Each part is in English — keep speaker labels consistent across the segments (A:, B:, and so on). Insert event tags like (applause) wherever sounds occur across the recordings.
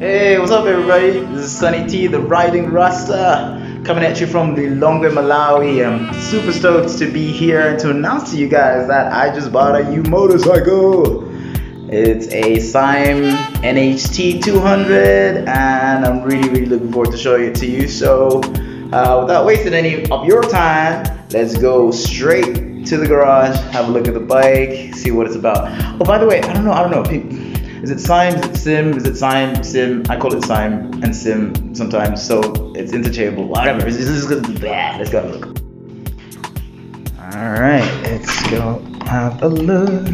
A: Hey, what's up everybody? This is Sunny T, the Riding Rasta, coming at you from the Lilongwe, Malawi. I'm super stoked to be here and to announce to you guys that I just bought a new motorcycle. It's a Syme NHT 200 and I'm really really looking forward to showing it to you. So uh, without wasting any of your time, let's go straight to the garage, have a look at the bike, see what it's about. Oh by the way, I don't know, I don't know. Is it Syme? Is it Sim? Is it Syme? Sim? I call it Syme and Sim sometimes, so it's interchangeable. Whatever. It's just bad. Let's go have a look. Alright, let's go have a look.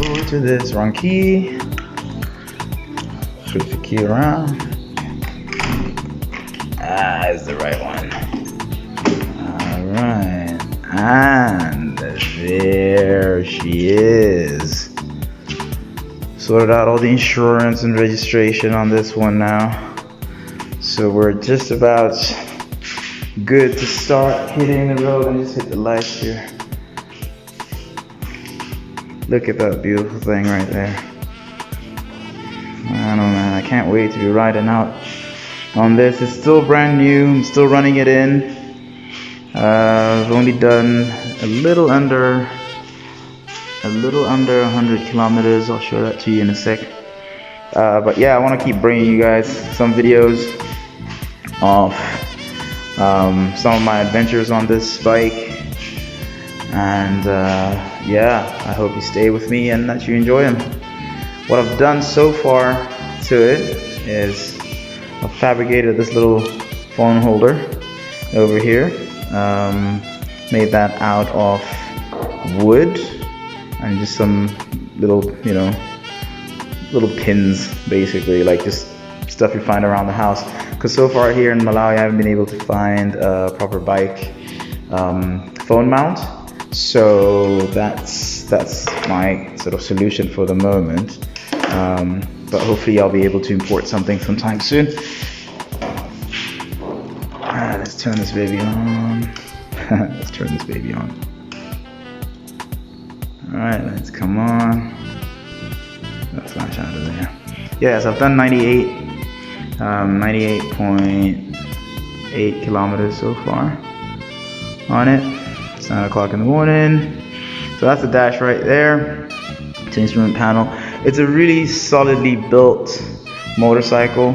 A: Go to this wrong key. Switch the key around. Ah, is the right one. Alright. And there she is. Sorted out all the insurance and registration on this one now. So we're just about good to start hitting the road. And just hit the lights here. Look at that beautiful thing right there. I don't know man. I can't wait to be riding out on this. It's still brand new. I'm still running it in uh, I've only done a little under a little under 100 kilometers. I'll show that to you in a sec. Uh, but yeah I want to keep bringing you guys some videos of um, some of my adventures on this bike. And uh, yeah I hope you stay with me and that you enjoy them what I've done so far to it is I've fabricated this little phone holder over here um, made that out of wood and just some little, you know, little pins basically, like just stuff you find around the house. Because so far here in Malawi, I haven't been able to find a proper bike um, phone mount. So that's that's my sort of solution for the moment. Um, but hopefully, I'll be able to import something sometime soon. Turn this baby on. (laughs) let's turn this baby on. Alright, let's come on. Let's flash out of there. Yes, I've done 98, um, 98.8 kilometers so far on it. It's 9 o'clock in the morning. So that's the dash right there. It's an instrument panel. It's a really solidly built motorcycle.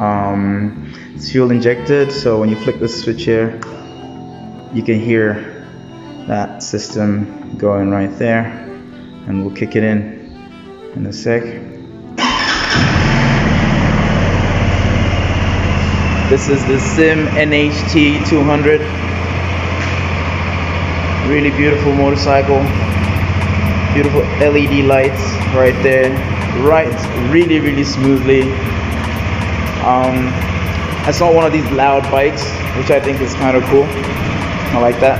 A: Um, it's fuel injected, so when you flick the switch here, you can hear that system going right there and we'll kick it in in a sec. This is the Sim NHT 200 really beautiful motorcycle. Beautiful LED lights right there. Right really really smoothly. Um, it's saw one of these loud bikes which I think is kind of cool. I like that.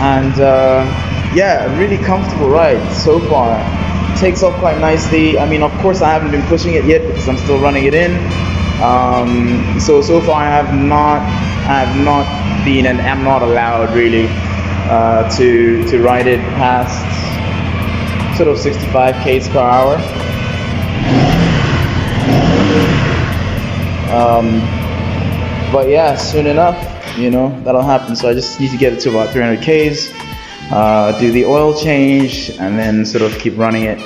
A: And uh, yeah really comfortable ride so far. Takes off quite nicely. I mean of course I haven't been pushing it yet because I'm still running it in. Um, so so far I have not I have not been and am not allowed really uh, to to ride it past sort of 65 k's per hour um, but yeah soon enough you know that'll happen. So I just need to get it to about 300 Ks uh, do the oil change and then sort of keep running it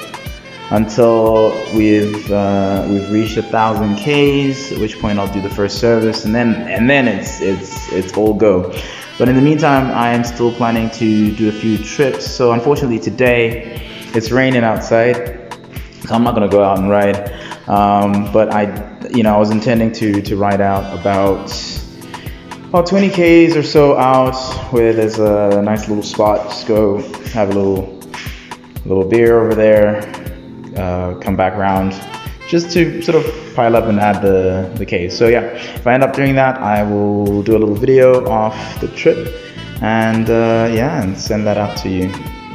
A: until we've uh, we've reached a thousand Ks at which point I'll do the first service and then and then it's it's it's all go. But in the meantime I am still planning to do a few trips. So unfortunately today it's raining outside so I'm not gonna go out and ride. Um, but I you know I was intending to to ride out about about 20 k's or so out where there's a nice little spot. Just go have a little little beer over there uh, come back around just to sort of pile up and add the the case so yeah if I end up doing that I will do a little video of the trip and uh, yeah and send that out to you.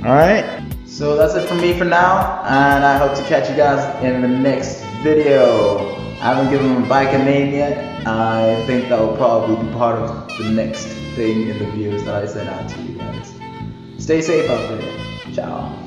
A: All right? So that's it from me for now and I hope to catch you guys in the next video I haven't given a bike a name yet. I think that will probably be part of the next thing in the videos that I send out to you guys. Stay safe out there. Ciao.